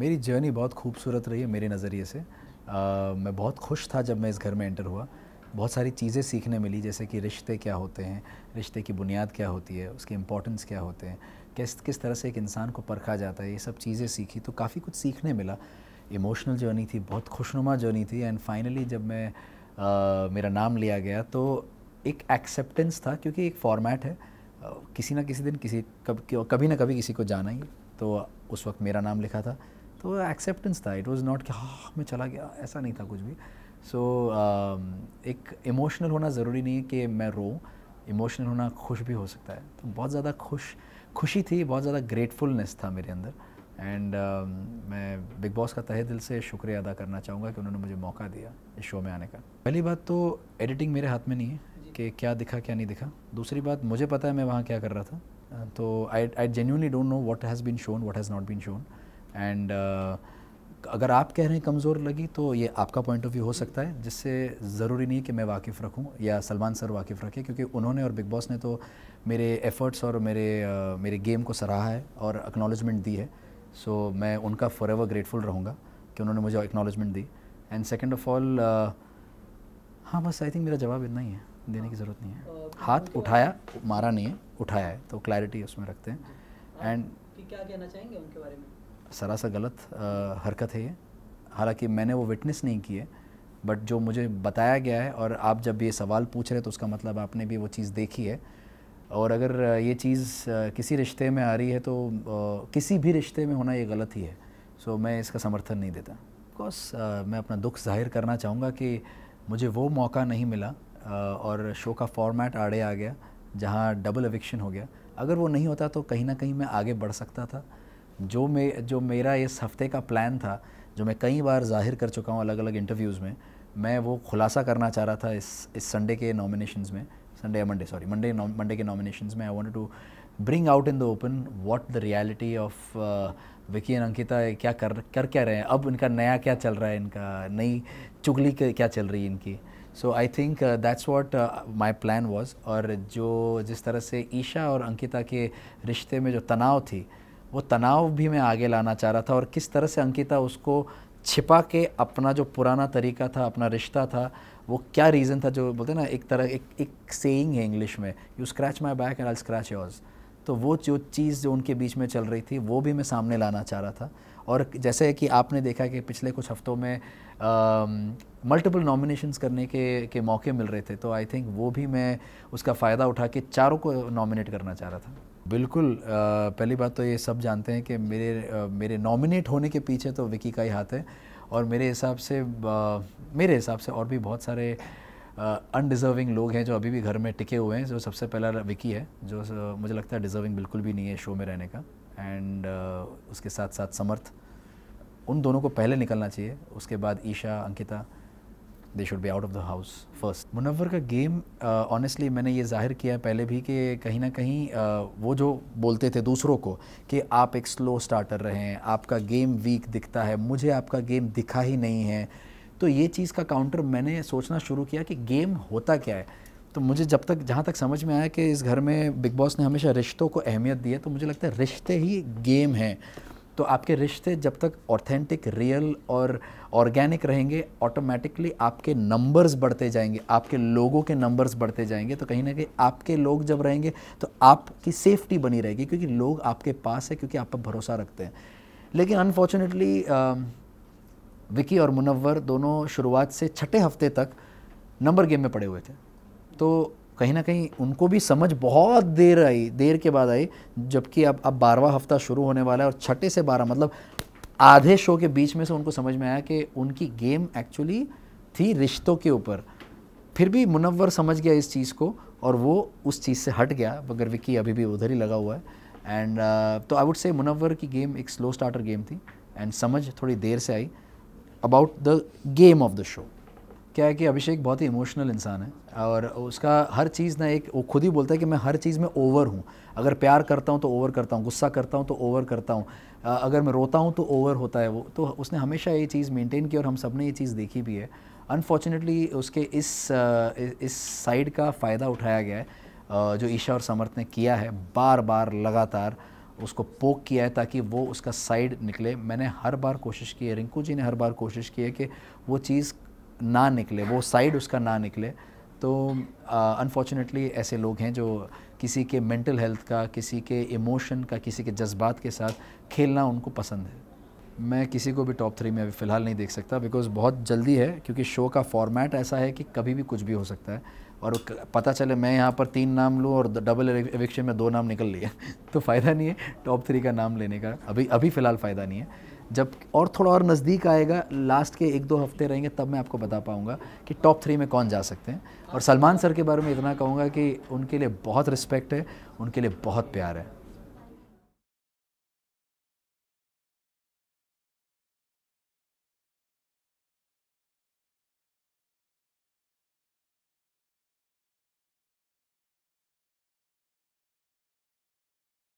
मेरी जर्नी बहुत खूबसूरत रही है मेरे नज़रिए से। आ, मैं बहुत खुश था जब मैं इस घर में एंटर हुआ। बहुत सारी चीज़ें सीखने मिली जैसे कि रिश्ते क्या होते हैं रिश्ते की बुनियाद क्या होती है उसकी इम्पोर्टेंस क्या होते हैं किस किस तरह से एक इंसान को परखा जाता है ये सब चीज़ें सीखी तो काफ़ी कुछ सीखने मिला। इमोशनल जर्नी थी बहुत खुशनुमा जर्नी थी एंड फाइनली जब मैं आ, मेरा नाम लिया गया तो एक एक्सेप्टेंस था क्योंकि एक फॉर्मेट है। किसी ना किसी दिन किसी कभी ना कभी किसी को जाना ही तो उस वक्त मेरा नाम लिखा था। तो एक्सेप्टेंस था. इट वॉज़ नॉट कि हाँ मैं चला गया. ऐसा नहीं था कुछ भी. सो so, uh, एक इमोशनल होना ज़रूरी नहीं है कि मैं रो इमोशनल होना खुश भी हो सकता है. तो बहुत ज़्यादा खुश खुशी थी बहुत ज़्यादा ग्रेटफुलनेस था मेरे अंदर. एंड uh, मैं बिग बॉस का तहे दिल से शुक्रिया अदा करना चाहूँगा कि उन्होंने मुझे मौका दिया इस शो में आने का. पहली बात तो एडिटिंग मेरे हाथ में नहीं है कि क्या दिखा क्या नहीं दिखा. दूसरी बात मुझे पता है मैं वहाँ क्या कर रहा था. तो I I genuinely don't know what has been shown what has not been shown and अगर आप कह रहे हैं कमज़ोर लगी तो ये आपका पॉइंट ऑफ़ व्यू हो सकता है जिससे ज़रूरी नहीं है कि मैं वाकिफ़ रखूँ या सलमान सर वाकिफ़ रखें क्योंकि उन्होंने और बिग बॉस ने तो मेरे एफ़र्ट्स और मेरे uh, मेरे गेम को सराहा है और एक्नॉलेजमेंट दी है। सो so, मैं उनका फॉर एवर ग्रेटफुल रहूँगा कि उन्होंने मुझे एक्नॉलेजमेंट दी। एंड सेकेंड ऑफ़ ऑल हाँ बस आई थिंक मेरा जवाब इतना ही है देने की ज़रूरत नहीं है। हाथ उठाया मारा नहीं है उठाया है तो क्लैरिटी उसमें रखते हैं। एंड क्या कहना चाहेंगे उनके बारे में? सरासर गलत हरकत है ये। हालाँकि मैंने वो विटनेस नहीं की है बट जो मुझे बताया गया है और आप जब ये सवाल पूछ रहे हैं तो उसका मतलब आपने भी वो चीज़ देखी है। और अगर ये चीज़ किसी रिश्ते में आ रही है तो किसी भी रिश्ते में होना ये गलत ही है। सो मैं इसका समर्थन नहीं देता। बिकॉज़ मैं अपना दुख ज़ाहिर करना चाहूँगा कि मुझे वो मौका नहीं मिला और शो का फॉर्मेट आड़े आ गया, जहाँ डबल एविक्शन हो गया। अगर वो नहीं होता तो कहीं ना कहीं मैं आगे बढ़ सकता था। जो मे, जो मेरा इस हफ़्ते का प्लान था, जो मैं कई बार ज़ाहिर कर चुका हूँ अलग अलग इंटरव्यूज़ में, मैं वो खुलासा करना चाह रहा था इस इस संडे के नॉमिनेशंस में Sunday Monday sorry Monday Monday के नॉमिनेशंस में I wanted to bring out in the open what the reality of Vicky and Ankita क्या कर कर क्या रहे हैं, अब इनका नया क्या चल रहा है, इनका नई चुगली क्या चल रही है इनकी। So I think that's what my plan was और जो जिस तरह से ईशा और अंकिता के रिश्ते में जो तनाव थी वो तनाव भी मैं आगे लाना चाह रहा था और किस तरह से अंकिता उसको छिपा के अपना जो पुराना तरीका था, अपना रिश्ता था, वो क्या रीज़न था जो बोलते ना, एक तरह, एक एक सेइंग है इंग्लिश में you scratch my back and I scratch yours तो वो जो चीज़ जो उनके बीच में चल रही थी, वो भी मैं सामने लाना चाह रहा था। और जैसे कि आपने देखा कि पिछले कुछ हफ्तों में मल्टीपल नॉमिनेशंस करने के के मौके मिल रहे थे तो आई थिंक वो भी मैं उसका फ़ायदा उठा के चारों को नॉमिनेट करना चाह रहा था। बिल्कुल पहली बात तो ये सब जानते हैं कि मेरे मेरे नॉमिनेट होने के पीछे तो विकी का ही हाथ है और मेरे हिसाब से मेरे हिसाब से और भी बहुत सारे अनडिज़र्विंग लोग हैं जो अभी भी घर में टिके हुए हैं, जो सबसे पहला विकी है, जो मुझे लगता है डिज़र्विंग बिल्कुल भी नहीं है शो में रहने का एंड उसके साथ साथ समर्थ, उन दोनों को पहले निकलना चाहिए, उसके बाद Isha, Ankita they should be out of the house first Munawar का गेम ऑनेस्टली uh, मैंने ये ज़ाहिर किया है पहले भी कि कहीं ना कहीं uh, वो जो बोलते थे दूसरों को कि आप एक स्लो स्टार्टर रहे आपका गेम वीक दिखता है मुझे आपका गेम दिखा ही नहीं है तो ये चीज़ का काउंटर मैंने सोचना शुरू किया कि गेम होता क्या है। तो मुझे जब तक जहाँ तक समझ में आया कि इस घर में बिग बॉस ने हमेशा रिश्तों को अहमियत दी है तो मुझे लगता है रिश्ते ही गेम हैं। तो आपके रिश्ते जब तक ऑथेंटिक रियल और ऑर्गेनिक रहेंगे ऑटोमेटिकली आपके नंबर्स बढ़ते जाएँगे, आपके लोगों के नंबर्स बढ़ते जाएँगे तो कहीं ना कहीं आपके लोग जब रहेंगे तो आपकी सेफ्टी बनी रहेगी, क्योंकि लोग आपके पास है, क्योंकि आप पर भरोसा रखते हैं। लेकिन अनफॉर्चुनेटली विकी और मुनव्वर दोनों शुरुआत से छठे हफ़्ते तक नंबर गेम में पड़े हुए थे। तो कहीं ना कहीं उनको भी समझ बहुत देर आई देर के बाद आई जबकि अब अब बारहवा हफ़्ता शुरू होने वाला है और छठे से बारह मतलब आधे शो के बीच में से उनको समझ में आया कि उनकी गेम एक्चुअली थी रिश्तों के ऊपर। फिर भी मुनव्वर समझ गया इस चीज़ को और वो उस चीज़ से हट गया मगर विकी अभी भी उधर ही लगा हुआ है। एंड uh, तो आई वुड से मुनव्वर की गेम एक स्लो स्टार्टर गेम थी एंड समझ थोड़ी देर से आई about the game of the show क्या है कि अभिषेक बहुत ही इमोशनल इंसान है और उसका हर चीज़ ना एक, वो खुद ही बोलता है कि मैं हर चीज़ में ओवर हूँ। अगर प्यार करता हूँ तो ओवर करता हूँ, गुस्सा करता हूँ तो ओवर करता हूँ। अगर मैं रोता हूँ तो ओवर होता है वो। तो उसने हमेशा ये चीज़ मेंटेन की और हम सबने ये चीज़ देखी भी है। अनफॉर्चुनेटली उसके इस इस साइड का फ़ायदा उठाया गया है। जो ईशा और समर्थ ने किया है बार बार लगातार उसको पोक किया है ताकि वो उसका साइड निकले। मैंने हर बार कोशिश की है, रिंकू जी ने हर बार कोशिश की है कि वो चीज़ ना निकले वो साइड उसका ना निकले तो अनफॉर्चुनेटली uh, ऐसे लोग हैं जो किसी के मेंटल हेल्थ का किसी के इमोशन का किसी के जज्बात के साथ खेलना उनको पसंद है। मैं किसी को भी टॉप थ्री में अभी फ़िलहाल नहीं देख सकता बिकॉज़ बहुत जल्दी है क्योंकि शो का फॉर्मेट ऐसा है कि कभी भी कुछ भी हो सकता है। और पता चले मैं यहाँ पर तीन नाम लूँ और डबल एविक्शन में दो नाम निकल लिए। तो फ़ायदा नहीं है टॉप थ्री का नाम लेने का। अभी अभी फ़िलहाल फ़ायदा नहीं है। जब और थोड़ा और नज़दीक आएगा लास्ट के एक दो हफ़्ते रहेंगे, तब मैं आपको बता पाऊँगा कि टॉप थ्री में कौन जा सकते हैं। और सलमान सर के बारे में इतना कहूँगा कि उनके लिए बहुत रिस्पेक्ट है, उनके लिए बहुत प्यार है।